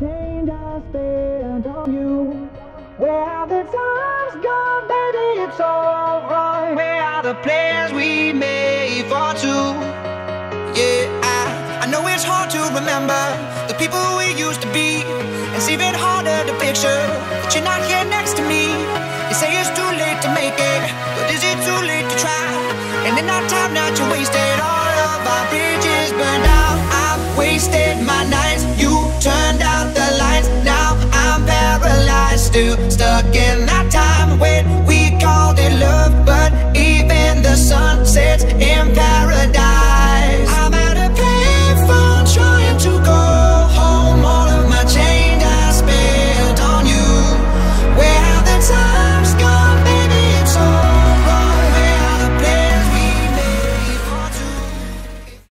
change I spent on you. Where have the times gone, baby? It's all wrong. Where are the plans we made for two? Yeah, I, I know it's hard to remember the people we used to be. It's even harder to picture that you're not here next to me. You say it's too late to make it, but is it too late to try? And in our time now, you wasted all of our bridges burned out. I've wasted my night. still stuck in